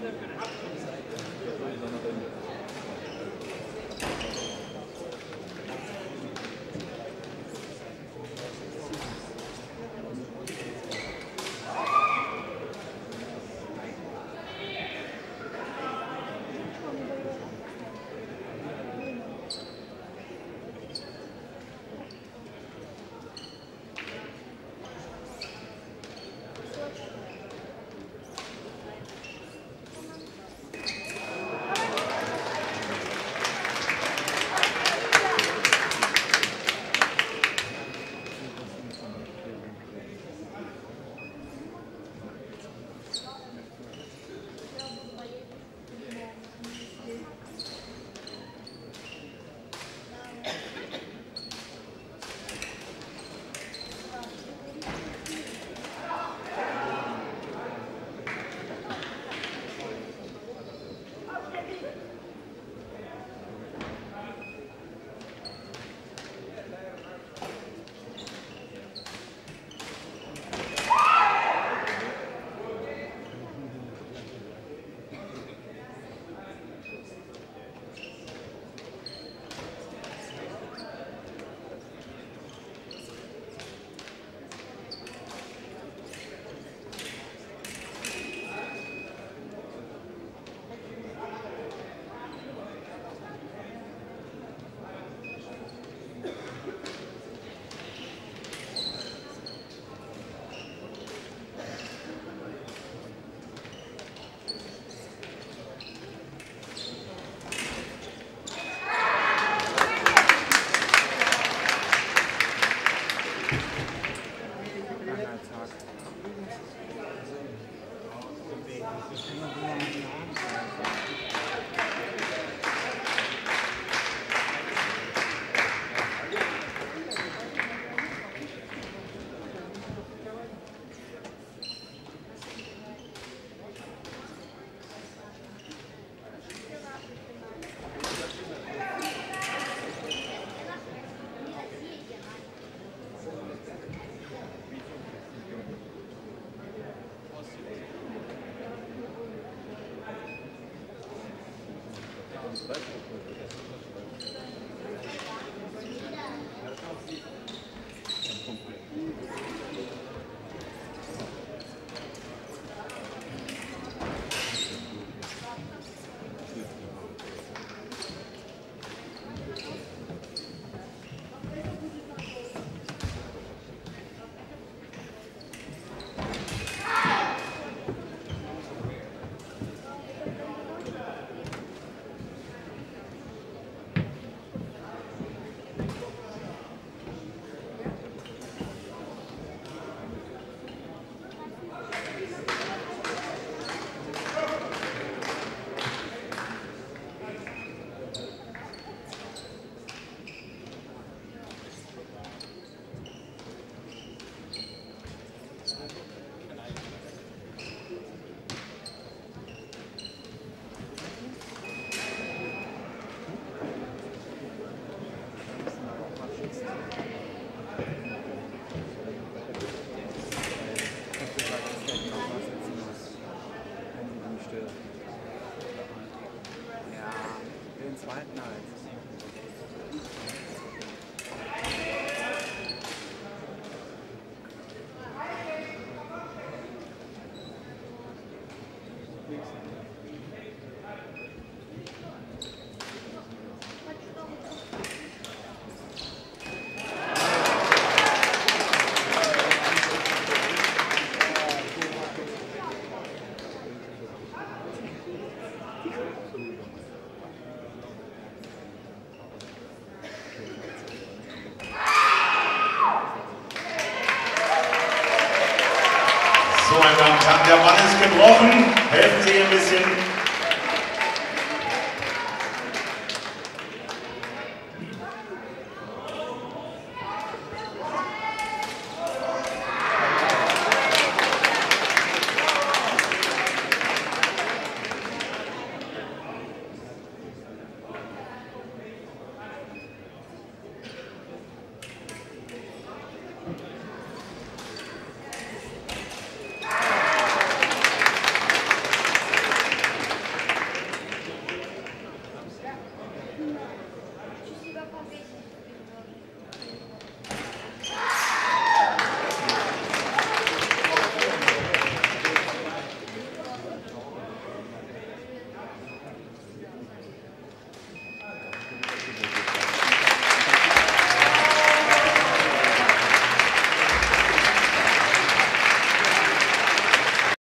they're going to have to Thank you. Meine Damen und Herren, der Mann ist gebrochen. Helfen Sie ein bisschen.